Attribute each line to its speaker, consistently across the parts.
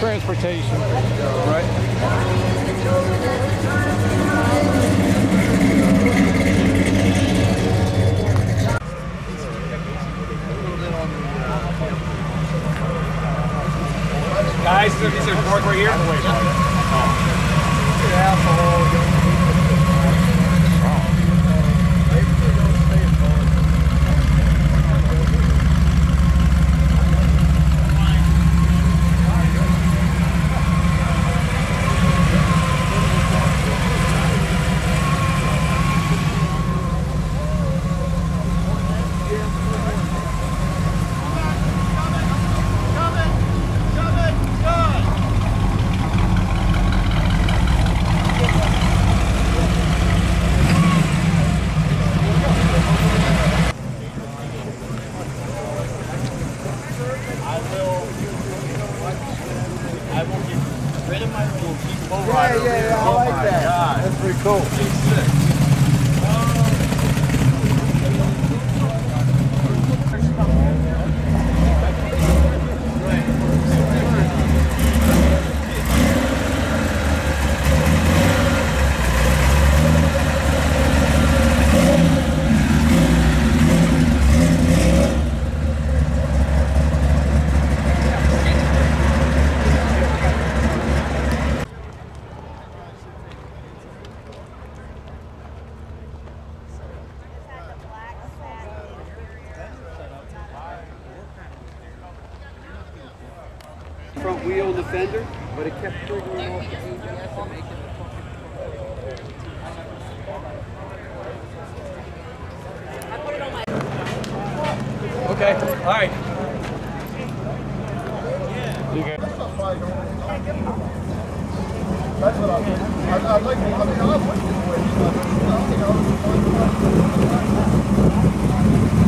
Speaker 1: Transportation.
Speaker 2: Right. Wheel and the fender, but it kept triggering off the ABS and making the it
Speaker 1: Okay, all right. You good?
Speaker 3: That's what I, I, I'd like, I mean, I would do it, but, you know, They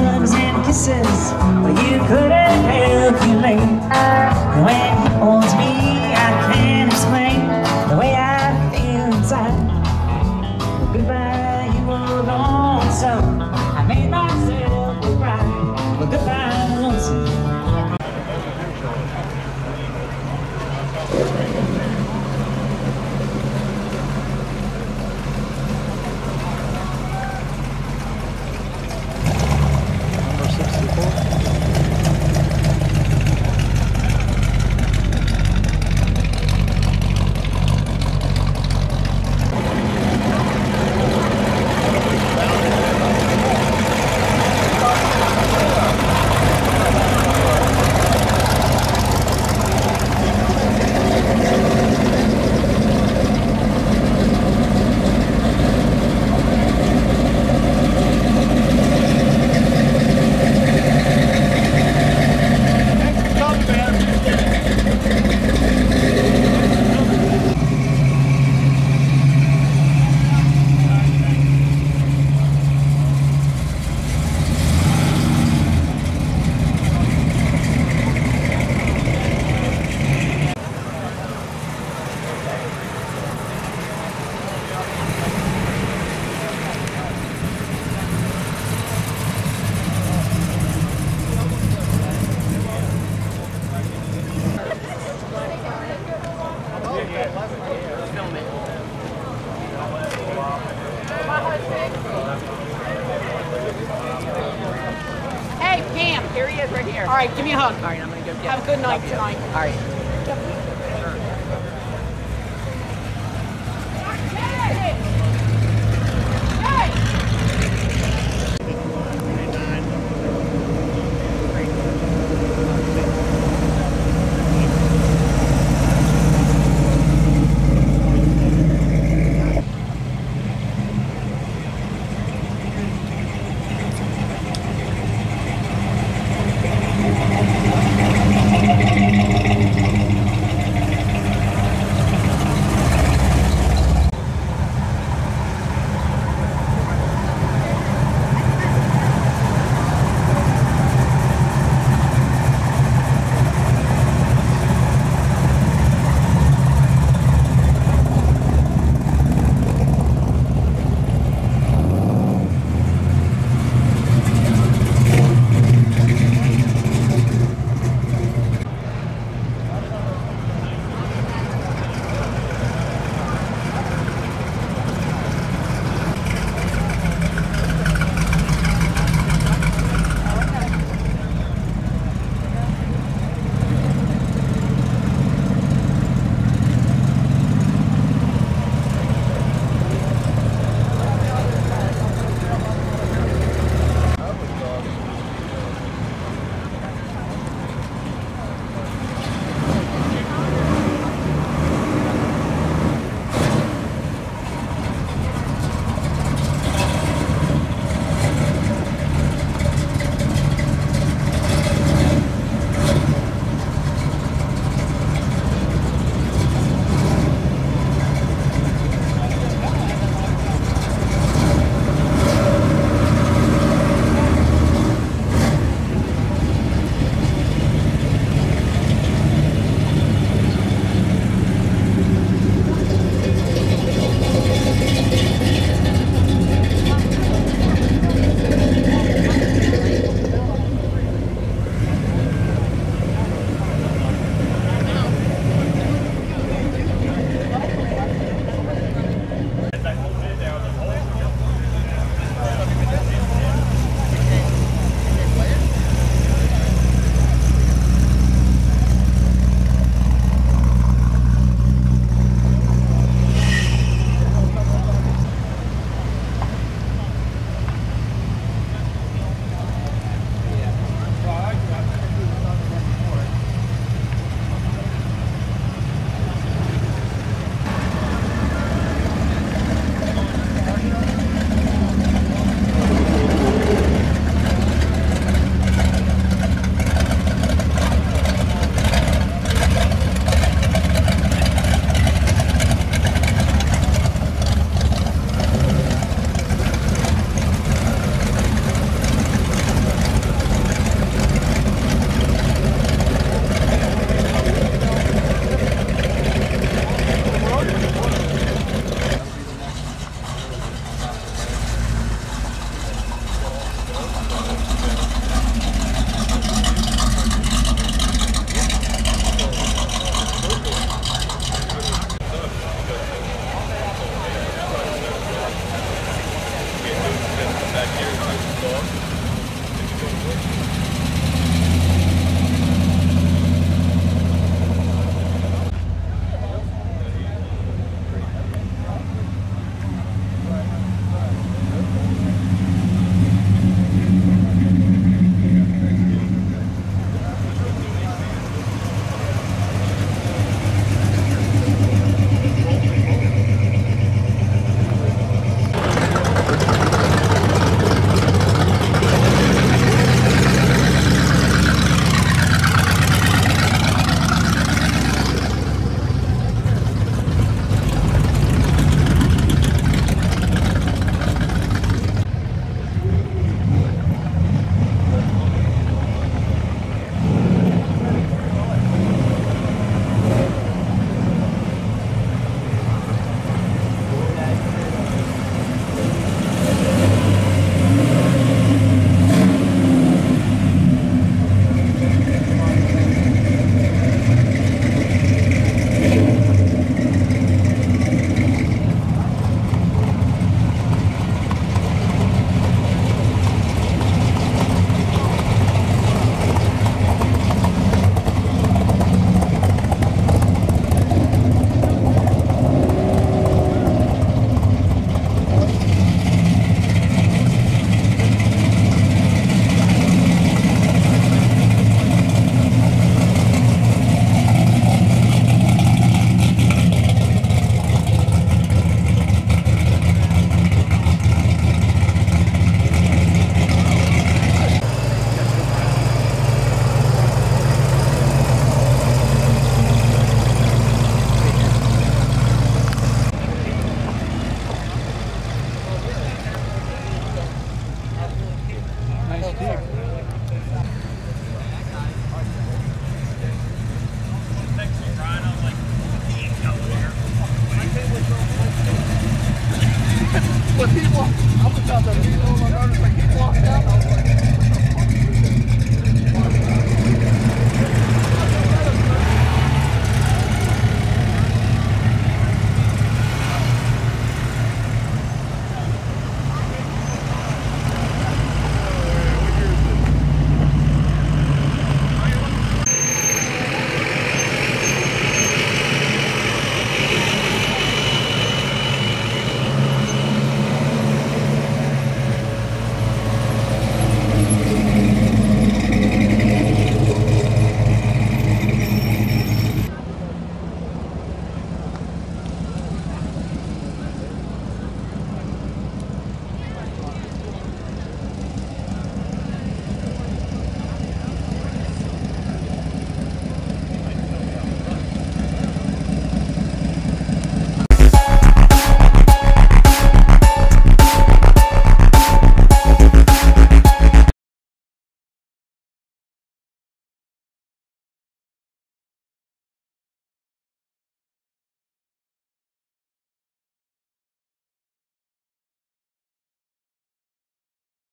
Speaker 4: hugs and kisses, but you couldn't he
Speaker 5: is right here. All right, give me a hug. All right, I'm gonna go get Have a good night tonight. All right.